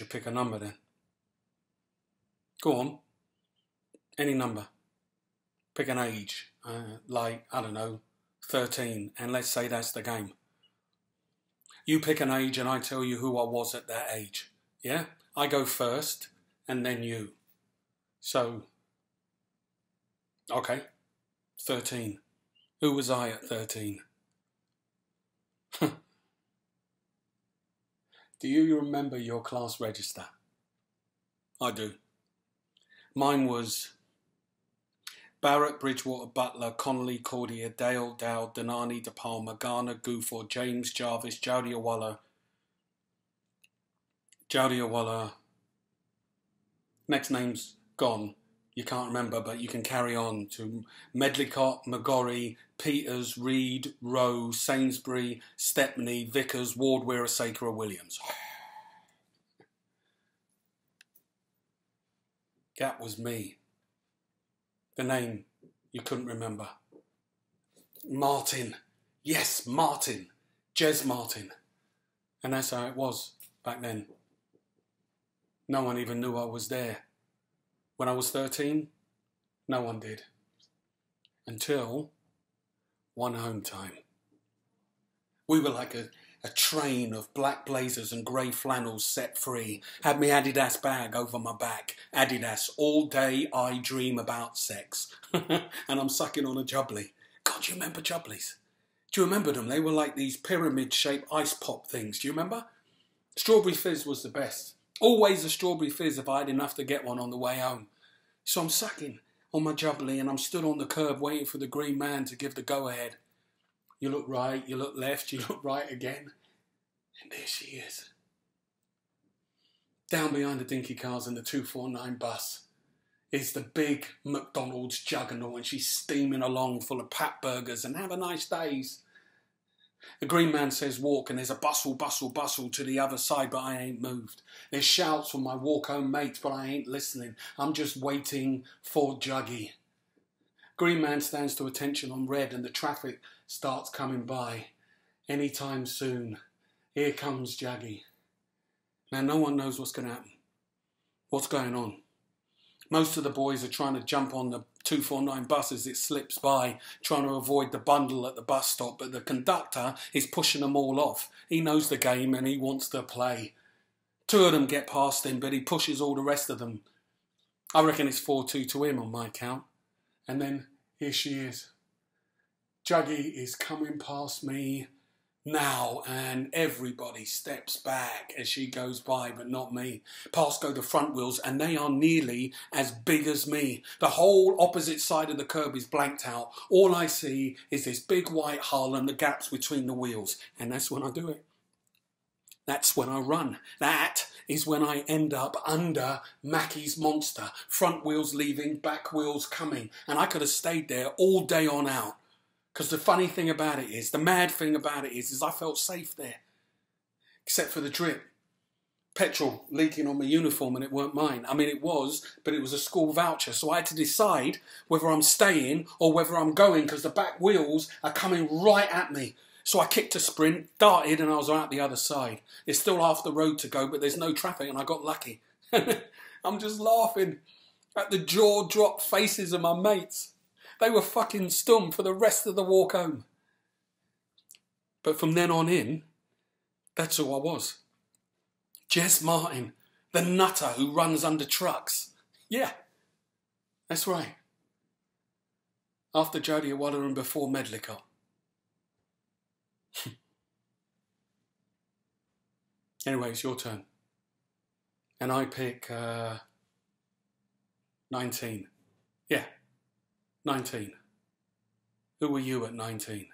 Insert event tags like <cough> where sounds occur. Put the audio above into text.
should pick a number then. Go on. Any number. Pick an age. Uh, like, I don't know, 13. And let's say that's the game. You pick an age and I tell you who I was at that age. Yeah? I go first and then you. So, okay, 13. Who was I at 13? <laughs> do you remember your class register? I do. Mine was Barrett, Bridgewater, Butler, Connolly, Cordier, Dale, Dow, Denani, De Palma, Garner, Goofor, James, Jarvis, Jaudiawala, Jaudiawala. Next name's gone. You can't remember, but you can carry on to Medlicott, McGorry, Peters, Reed, Rowe, Sainsbury, Stepney, Vickers, Ward, Wirasekera, Williams. That was me. The name you couldn't remember. Martin. Yes, Martin. Jez Martin. And that's how it was back then. No one even knew I was there. When I was 13, no one did. Until one home time. We were like a a train of black blazers and grey flannels set free. Had me Adidas bag over my back. Adidas, all day I dream about sex. <laughs> and I'm sucking on a jubbly. God, you remember jubblies? Do you remember them? They were like these pyramid shaped ice pop things. Do you remember? Strawberry fizz was the best. Always a strawberry fizz if I had enough to get one on the way home. So I'm sucking on my jubbly and I'm stood on the curb waiting for the green man to give the go ahead. You look right, you look left, you <laughs> look right again. And there she is. Down behind the dinky cars and the 249 bus is the big McDonald's juggernaut and she's steaming along full of pat burgers and have a nice days. The green man says walk and there's a bustle, bustle, bustle to the other side, but I ain't moved. There's shouts from my walk home mates, but I ain't listening. I'm just waiting for Juggy. Green man stands to attention on red and the traffic starts coming by anytime soon. Here comes Jaggy. Now, no one knows what's going to happen. What's going on? Most of the boys are trying to jump on the 249 bus as it slips by, trying to avoid the bundle at the bus stop, but the conductor is pushing them all off. He knows the game and he wants to play. Two of them get past him, but he pushes all the rest of them. I reckon it's 4 2 to him on my count. And then here she is. Juggy is coming past me now, and everybody steps back as she goes by, but not me. Past go the front wheels, and they are nearly as big as me. The whole opposite side of the curb is blanked out. All I see is this big white hull and the gaps between the wheels, and that's when I do it. That's when I run. That is when I end up under Mackie's monster. Front wheels leaving, back wheels coming. And I could have stayed there all day on out. Because the funny thing about it is, the mad thing about it is, is I felt safe there. Except for the drip. Petrol leaking on my uniform and it weren't mine. I mean, it was, but it was a school voucher. So I had to decide whether I'm staying or whether I'm going because the back wheels are coming right at me. So I kicked a sprint, darted, and I was out the other side. There's still half the road to go, but there's no traffic, and I got lucky. <laughs> I'm just laughing at the jaw dropped faces of my mates. They were fucking stum for the rest of the walk home. But from then on in, that's who I was. Jez Martin, the nutter who runs under trucks. Yeah, that's right. After Jaudiawala and before Medlicott. <laughs> anyway, it's your turn. And I pick uh, 19. Yeah, 19. Who were you at 19?